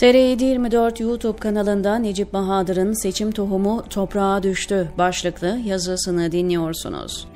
TR724 YouTube kanalında Necip Bahadır'ın Seçim Tohumu Toprağa Düştü başlıklı yazısını dinliyorsunuz.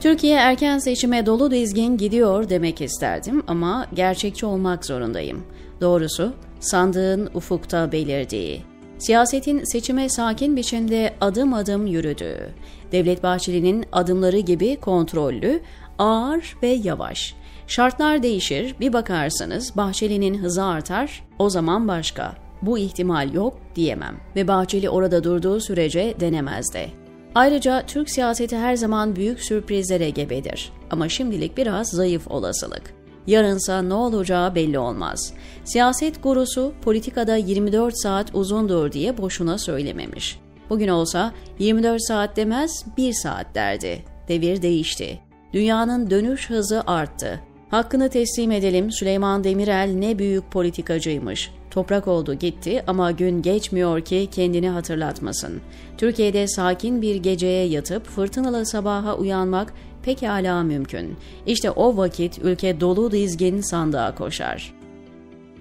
Türkiye erken seçime dolu dizgin gidiyor demek isterdim ama gerçekçi olmak zorundayım. Doğrusu sandığın ufukta belirdiği, siyasetin seçime sakin biçimde adım adım yürüdüğü, Devlet Bahçeli'nin adımları gibi kontrollü, ağır ve yavaş. Şartlar değişir, bir bakarsınız Bahçeli'nin hızı artar, o zaman başka. Bu ihtimal yok diyemem ve Bahçeli orada durduğu sürece denemez de. Ayrıca Türk siyaseti her zaman büyük sürprizlere gebedir. Ama şimdilik biraz zayıf olasılık. Yarınsa ne olacağı belli olmaz. Siyaset gurusu politikada 24 saat uzundur diye boşuna söylememiş. Bugün olsa 24 saat demez 1 saat derdi. Devir değişti. Dünyanın dönüş hızı arttı. Hakkını teslim edelim Süleyman Demirel ne büyük politikacıymış. Toprak oldu gitti ama gün geçmiyor ki kendini hatırlatmasın. Türkiye'de sakin bir geceye yatıp fırtınalı sabaha uyanmak pekala mümkün. İşte o vakit ülke dolu dizgin sandığa koşar.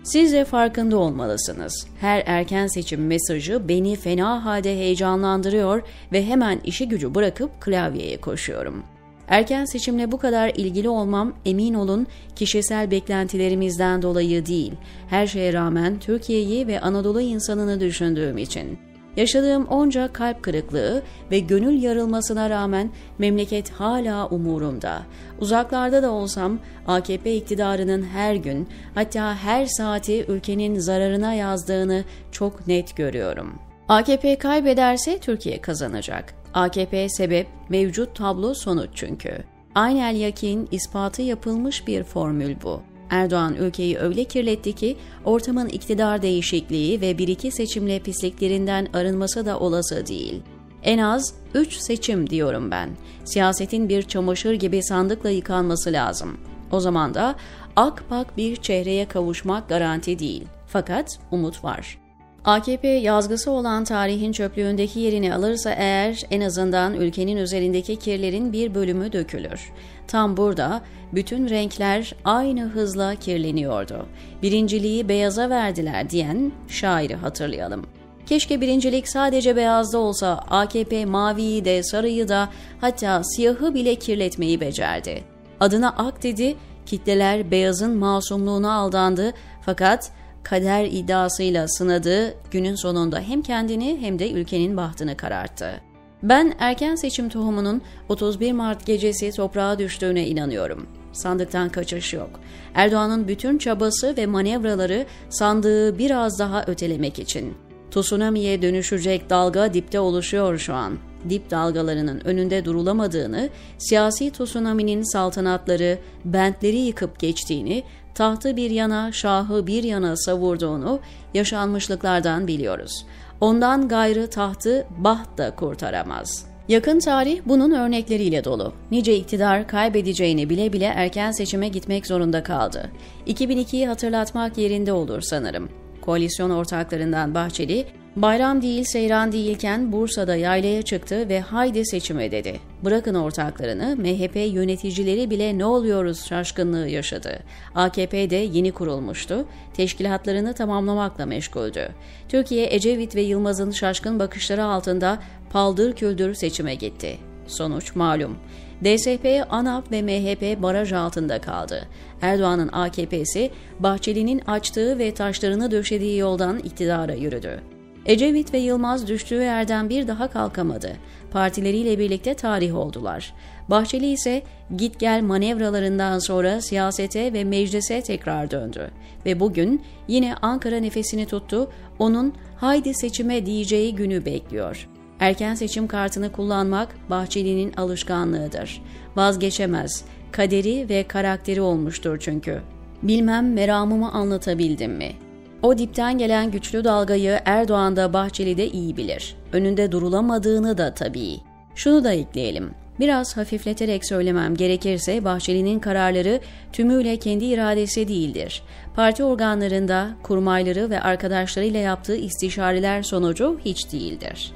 Siz de farkında olmalısınız. Her erken seçim mesajı beni fena halde heyecanlandırıyor ve hemen işi gücü bırakıp klavyeye koşuyorum.'' Erken seçimle bu kadar ilgili olmam emin olun kişisel beklentilerimizden dolayı değil, her şeye rağmen Türkiye'yi ve Anadolu insanını düşündüğüm için. Yaşadığım onca kalp kırıklığı ve gönül yarılmasına rağmen memleket hala umurumda. Uzaklarda da olsam AKP iktidarının her gün hatta her saati ülkenin zararına yazdığını çok net görüyorum. AKP kaybederse Türkiye kazanacak. AKP sebep, mevcut tablo sonuç çünkü. Aynel yakin ispatı yapılmış bir formül bu. Erdoğan ülkeyi öyle kirletti ki ortamın iktidar değişikliği ve bir iki seçimle pisliklerinden arınması da olası değil. En az 3 seçim diyorum ben. Siyasetin bir çamaşır gibi sandıkla yıkanması lazım. O zaman da akpak bir çehreye kavuşmak garanti değil. Fakat umut var. AKP yazgısı olan tarihin çöplüğündeki yerini alırsa eğer en azından ülkenin üzerindeki kirlerin bir bölümü dökülür. Tam burada bütün renkler aynı hızla kirleniyordu. Birinciliği beyaza verdiler diyen şairi hatırlayalım. Keşke birincilik sadece beyazda olsa AKP maviyi de sarıyı da hatta siyahı bile kirletmeyi becerdi. Adına ak dedi, kitleler beyazın masumluğuna aldandı fakat kader iddiasıyla sınadığı günün sonunda hem kendini hem de ülkenin bahtını kararttı. Ben erken seçim tohumunun 31 Mart gecesi toprağa düştüğüne inanıyorum. Sandıktan kaçış yok. Erdoğan'ın bütün çabası ve manevraları sandığı biraz daha ötelemek için. Tsunami'ye dönüşecek dalga dipte oluşuyor şu an. Dip dalgalarının önünde durulamadığını, siyasi tsunami'nin saltanatları, bentleri yıkıp geçtiğini, tahtı bir yana, şahı bir yana savurduğunu yaşanmışlıklardan biliyoruz. Ondan gayrı tahtı baht da kurtaramaz. Yakın tarih bunun örnekleriyle dolu. Nice iktidar kaybedeceğini bile bile erken seçime gitmek zorunda kaldı. 2002'yi hatırlatmak yerinde olur sanırım. Koalisyon ortaklarından Bahçeli, bayram değil seyran değilken Bursa'da yaylaya çıktı ve haydi seçime dedi. Bırakın ortaklarını, MHP yöneticileri bile ne oluyoruz şaşkınlığı yaşadı. AKP de yeni kurulmuştu, teşkilatlarını tamamlamakla meşguldü. Türkiye, Ecevit ve Yılmaz'ın şaşkın bakışları altında paldır küldür seçime gitti. Sonuç malum. DSP, ANAP ve MHP baraj altında kaldı. Erdoğan'ın AKP'si Bahçeli'nin açtığı ve taşlarını döşediği yoldan iktidara yürüdü. Ecevit ve Yılmaz düştüğü yerden bir daha kalkamadı. Partileriyle birlikte tarih oldular. Bahçeli ise git gel manevralarından sonra siyasete ve meclise tekrar döndü. Ve bugün yine Ankara nefesini tuttu, onun haydi seçime diyeceği günü bekliyor. Erken seçim kartını kullanmak Bahçeli'nin alışkanlığıdır. Vazgeçemez. Kaderi ve karakteri olmuştur çünkü. Bilmem meramımı anlatabildim mi? O dipten gelen güçlü dalgayı Erdoğan da Bahçeli de iyi bilir. Önünde durulamadığını da tabii. Şunu da ekleyelim. Biraz hafifleterek söylemem gerekirse Bahçeli'nin kararları tümüyle kendi iradesi değildir. Parti organlarında kurmayları ve arkadaşlarıyla yaptığı istişareler sonucu hiç değildir.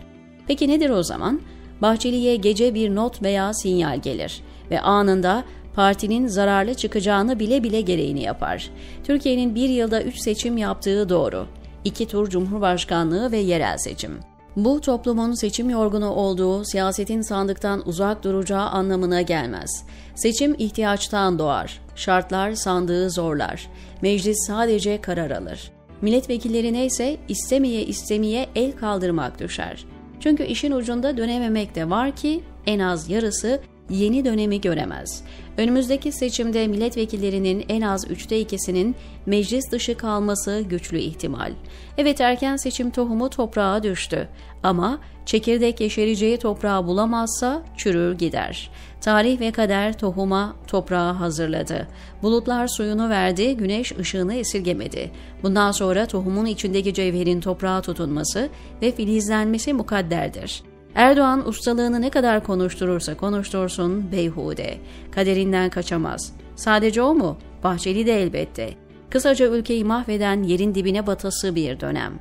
Peki nedir o zaman? Bahçeli'ye gece bir not veya sinyal gelir ve anında partinin zararlı çıkacağını bile bile gereğini yapar. Türkiye'nin bir yılda üç seçim yaptığı doğru. İki tur cumhurbaşkanlığı ve yerel seçim. Bu toplumun seçim yorgunu olduğu, siyasetin sandıktan uzak duracağı anlamına gelmez. Seçim ihtiyaçtan doğar. Şartlar sandığı zorlar. Meclis sadece karar alır. Milletvekillerine ise istemeye istemeye el kaldırmak düşer. Çünkü işin ucunda dönememek de var ki en az yarısı yeni dönemi göremez. Önümüzdeki seçimde milletvekillerinin en az üçte ikisinin meclis dışı kalması güçlü ihtimal. Evet erken seçim tohumu toprağa düştü ama çekirdek yeşereceği toprağı bulamazsa çürür gider. Tarih ve kader tohuma toprağı hazırladı. Bulutlar suyunu verdi, güneş ışığını esirgemedi. Bundan sonra tohumun içindeki cevherin toprağa tutunması ve filizlenmesi mukadderdir. Erdoğan ustalığını ne kadar konuşturursa konuştursun beyhude. Kaderinden kaçamaz. Sadece o mu? Bahçeli de elbette. Kısaca ülkeyi mahveden yerin dibine batası bir dönem.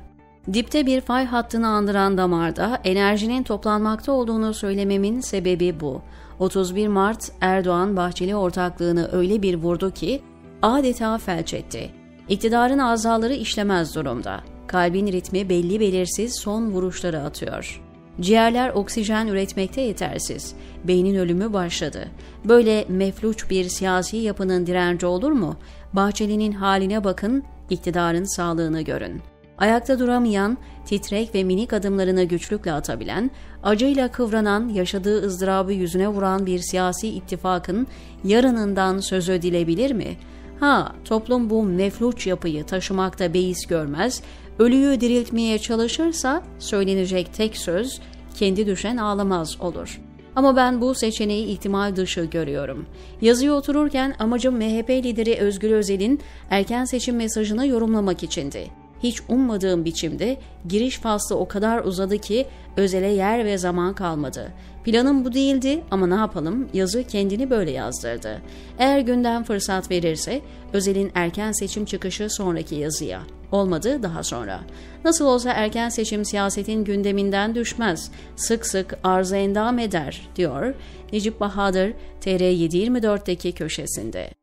Dipte bir fay hattını andıran damarda enerjinin toplanmakta olduğunu söylememin sebebi bu. 31 Mart Erdoğan Bahçeli ortaklığını öyle bir vurdu ki adeta felç etti. İktidarın azaları işlemez durumda. Kalbin ritmi belli belirsiz son vuruşları atıyor. Ciğerler oksijen üretmekte yetersiz. Beynin ölümü başladı. Böyle mefluç bir siyasi yapının direnci olur mu? Bahçeli'nin haline bakın, iktidarın sağlığını görün. Ayakta duramayan, titrek ve minik adımlarını güçlükle atabilen, acıyla kıvranan, yaşadığı ızdırabı yüzüne vuran bir siyasi ittifakın yarınından söz edilebilir mi? Ha, toplum bu mefluç yapıyı taşımakta beis görmez, ölüyü diriltmeye çalışırsa söylenecek tek söz kendi düşen ağlamaz olur. Ama ben bu seçeneği ihtimal dışı görüyorum. Yazıya otururken amacım MHP lideri Özgür Özel'in erken seçim mesajını yorumlamak içindi. Hiç ummadığım biçimde giriş faslı o kadar uzadı ki Özel'e yer ve zaman kalmadı. Planım bu değildi ama ne yapalım yazı kendini böyle yazdırdı. Eğer günden fırsat verirse Özel'in erken seçim çıkışı sonraki yazıya. Olmadı daha sonra. Nasıl olsa erken seçim siyasetin gündeminden düşmez. Sık sık arıza endam eder diyor Necip Bahadır TR724'deki köşesinde.